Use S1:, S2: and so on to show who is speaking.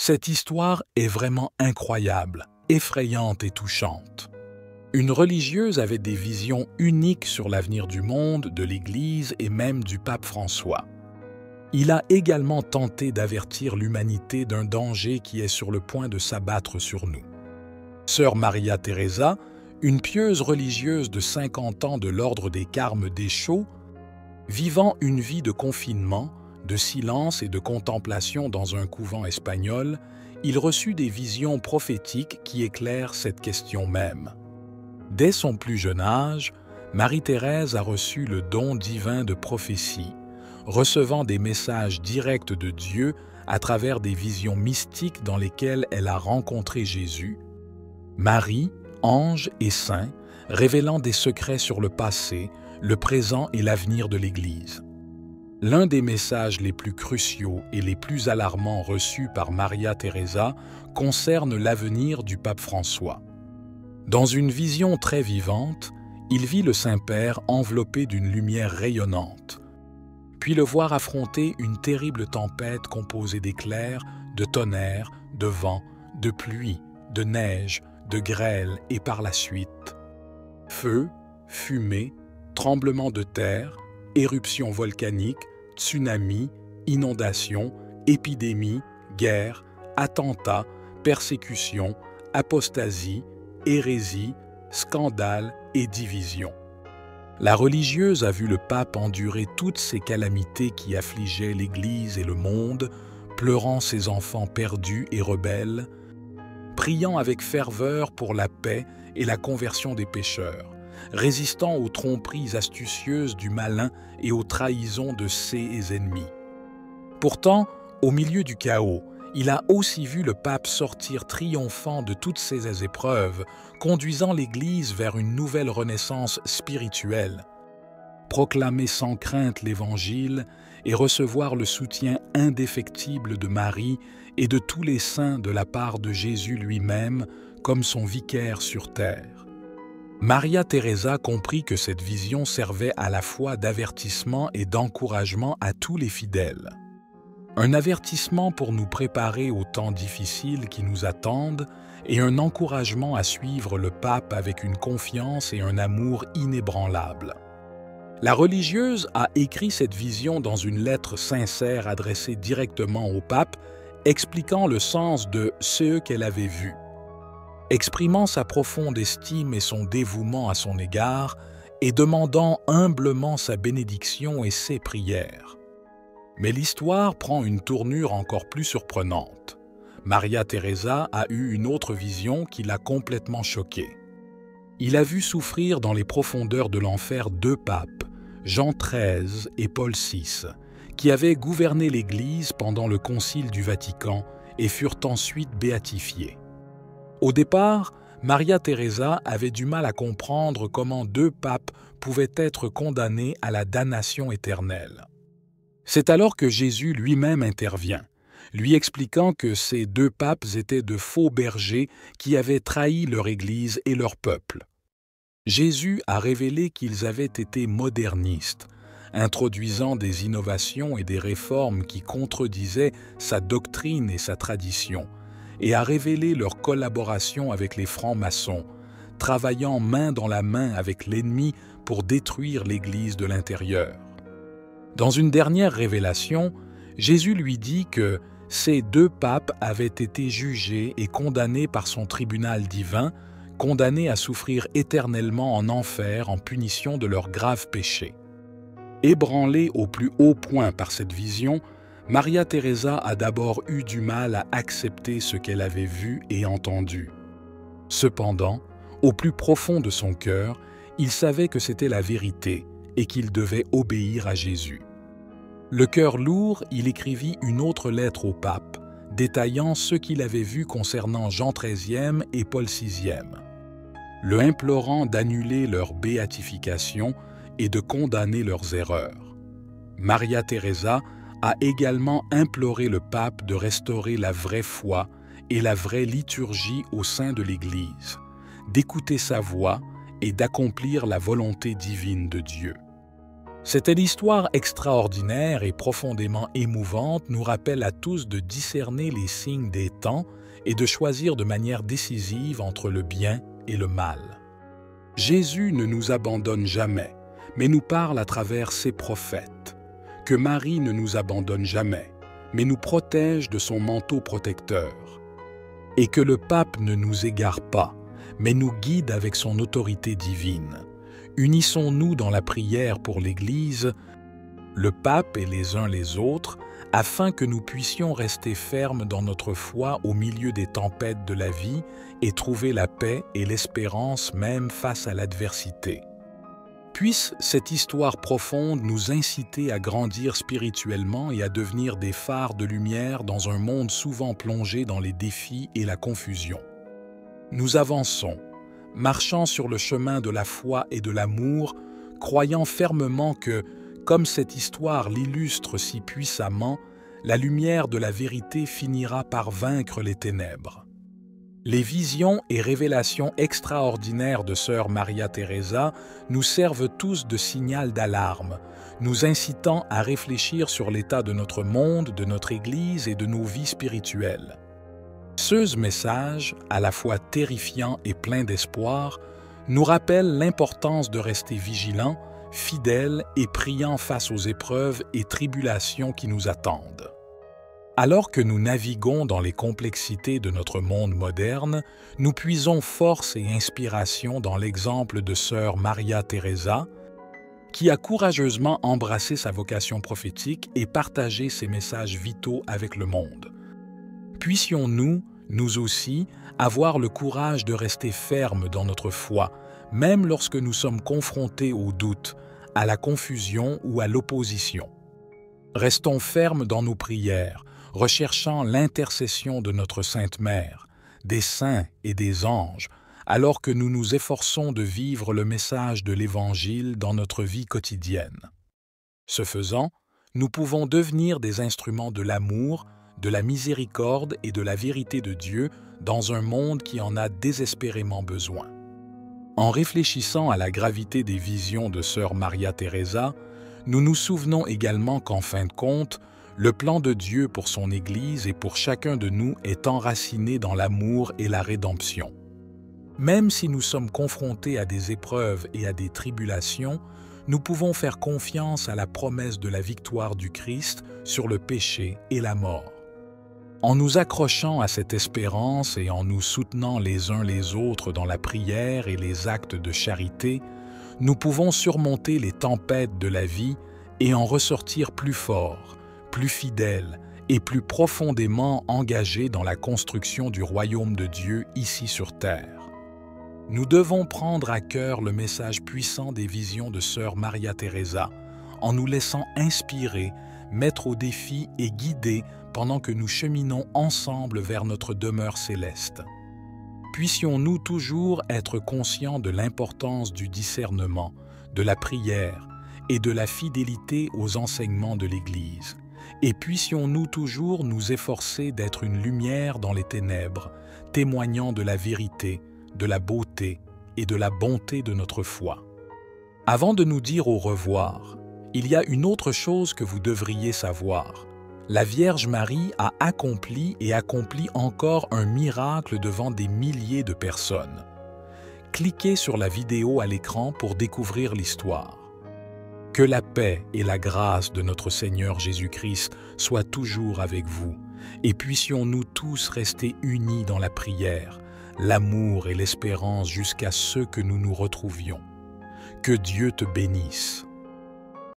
S1: Cette histoire est vraiment incroyable, effrayante et touchante. Une religieuse avait des visions uniques sur l'avenir du monde, de l'Église et même du pape François. Il a également tenté d'avertir l'humanité d'un danger qui est sur le point de s'abattre sur nous. Sœur Maria Teresa, une pieuse religieuse de 50 ans de l'ordre des Carmes des Chaux, vivant une vie de confinement, de silence et de contemplation dans un couvent espagnol, il reçut des visions prophétiques qui éclairent cette question même. Dès son plus jeune âge, Marie-Thérèse a reçu le don divin de prophétie, recevant des messages directs de Dieu à travers des visions mystiques dans lesquelles elle a rencontré Jésus, Marie, ange et saint, révélant des secrets sur le passé, le présent et l'avenir de l'Église. L'un des messages les plus cruciaux et les plus alarmants reçus par Maria Teresa concerne l'avenir du pape François. Dans une vision très vivante, il vit le Saint-Père enveloppé d'une lumière rayonnante, puis le voir affronter une terrible tempête composée d'éclairs, de tonnerre, de vent, de pluie, de neige, de grêle et par la suite feu, fumée, tremblements de terre, éruptions volcaniques, tsunamis, inondations, épidémies, guerres, attentats, persécutions, apostasie, hérésie, scandales et divisions. La religieuse a vu le pape endurer toutes ces calamités qui affligeaient l'Église et le monde, pleurant ses enfants perdus et rebelles, priant avec ferveur pour la paix et la conversion des pécheurs, résistant aux tromperies astucieuses du malin et aux trahisons de ses ennemis. Pourtant, au milieu du chaos, il a aussi vu le pape sortir triomphant de toutes ces épreuves, conduisant l'Église vers une nouvelle renaissance spirituelle. Proclamer sans crainte l'Évangile et recevoir le soutien indéfectible de Marie et de tous les saints de la part de Jésus lui-même comme son vicaire sur terre. Maria Teresa comprit que cette vision servait à la fois d'avertissement et d'encouragement à tous les fidèles. Un avertissement pour nous préparer aux temps difficiles qui nous attendent et un encouragement à suivre le pape avec une confiance et un amour inébranlables. La religieuse a écrit cette vision dans une lettre sincère adressée directement au pape, expliquant le sens de ce qu'elle avait vu exprimant sa profonde estime et son dévouement à son égard, et demandant humblement sa bénédiction et ses prières. Mais l'histoire prend une tournure encore plus surprenante. Maria Teresa a eu une autre vision qui l'a complètement choquée. Il a vu souffrir dans les profondeurs de l'enfer deux papes, Jean XIII et Paul VI, qui avaient gouverné l'Église pendant le Concile du Vatican et furent ensuite béatifiés. Au départ, Maria Teresa avait du mal à comprendre comment deux papes pouvaient être condamnés à la damnation éternelle. C'est alors que Jésus lui-même intervient, lui expliquant que ces deux papes étaient de faux bergers qui avaient trahi leur Église et leur peuple. Jésus a révélé qu'ils avaient été modernistes, introduisant des innovations et des réformes qui contredisaient sa doctrine et sa tradition, et a révélé leur collaboration avec les francs-maçons, travaillant main dans la main avec l'ennemi pour détruire l'Église de l'intérieur. Dans une dernière révélation, Jésus lui dit que ces deux papes avaient été jugés et condamnés par son tribunal divin, condamnés à souffrir éternellement en enfer en punition de leurs graves péchés. Ébranlés au plus haut point par cette vision, Maria Teresa a d'abord eu du mal à accepter ce qu'elle avait vu et entendu. Cependant, au plus profond de son cœur, il savait que c'était la vérité et qu'il devait obéir à Jésus. Le cœur lourd, il écrivit une autre lettre au pape, détaillant ce qu'il avait vu concernant Jean XIII et Paul VI, le implorant d'annuler leur béatification et de condamner leurs erreurs. Maria Teresa a également imploré le pape de restaurer la vraie foi et la vraie liturgie au sein de l'Église, d'écouter sa voix et d'accomplir la volonté divine de Dieu. Cette histoire extraordinaire et profondément émouvante nous rappelle à tous de discerner les signes des temps et de choisir de manière décisive entre le bien et le mal. Jésus ne nous abandonne jamais, mais nous parle à travers ses prophètes. Que Marie ne nous abandonne jamais, mais nous protège de son manteau protecteur. Et que le pape ne nous égare pas, mais nous guide avec son autorité divine. Unissons-nous dans la prière pour l'Église, le pape et les uns les autres, afin que nous puissions rester fermes dans notre foi au milieu des tempêtes de la vie et trouver la paix et l'espérance même face à l'adversité. Puisse cette histoire profonde nous inciter à grandir spirituellement et à devenir des phares de lumière dans un monde souvent plongé dans les défis et la confusion. Nous avançons, marchant sur le chemin de la foi et de l'amour, croyant fermement que, comme cette histoire l'illustre si puissamment, la lumière de la vérité finira par vaincre les ténèbres. Les visions et révélations extraordinaires de sœur Maria Teresa nous servent tous de signal d'alarme, nous incitant à réfléchir sur l'état de notre monde, de notre Église et de nos vies spirituelles. Ce message, à la fois terrifiant et plein d'espoir, nous rappelle l'importance de rester vigilants, fidèles et priants face aux épreuves et tribulations qui nous attendent. Alors que nous naviguons dans les complexités de notre monde moderne, nous puisons force et inspiration dans l'exemple de sœur Maria Teresa, qui a courageusement embrassé sa vocation prophétique et partagé ses messages vitaux avec le monde. Puissions-nous, nous aussi, avoir le courage de rester fermes dans notre foi, même lorsque nous sommes confrontés au doute, à la confusion ou à l'opposition? Restons fermes dans nos prières, recherchant l'intercession de notre Sainte Mère, des saints et des anges, alors que nous nous efforçons de vivre le message de l'Évangile dans notre vie quotidienne. Ce faisant, nous pouvons devenir des instruments de l'amour, de la miséricorde et de la vérité de Dieu dans un monde qui en a désespérément besoin. En réfléchissant à la gravité des visions de sœur Maria Teresa, nous nous souvenons également qu'en fin de compte, le plan de Dieu pour son Église et pour chacun de nous est enraciné dans l'amour et la rédemption. Même si nous sommes confrontés à des épreuves et à des tribulations, nous pouvons faire confiance à la promesse de la victoire du Christ sur le péché et la mort. En nous accrochant à cette espérance et en nous soutenant les uns les autres dans la prière et les actes de charité, nous pouvons surmonter les tempêtes de la vie et en ressortir plus forts, plus fidèles et plus profondément engagés dans la construction du royaume de Dieu ici sur terre. Nous devons prendre à cœur le message puissant des visions de sœur Maria Teresa en nous laissant inspirer, mettre au défi et guider pendant que nous cheminons ensemble vers notre demeure céleste. Puissions-nous toujours être conscients de l'importance du discernement, de la prière et de la fidélité aux enseignements de l'Église, et puissions-nous toujours nous efforcer d'être une lumière dans les ténèbres, témoignant de la vérité, de la beauté et de la bonté de notre foi. Avant de nous dire au revoir, il y a une autre chose que vous devriez savoir la Vierge Marie a accompli et accompli encore un miracle devant des milliers de personnes. Cliquez sur la vidéo à l'écran pour découvrir l'histoire. Que la paix et la grâce de notre Seigneur Jésus-Christ soient toujours avec vous, et puissions-nous tous rester unis dans la prière, l'amour et l'espérance jusqu'à ce que nous nous retrouvions. Que Dieu te bénisse.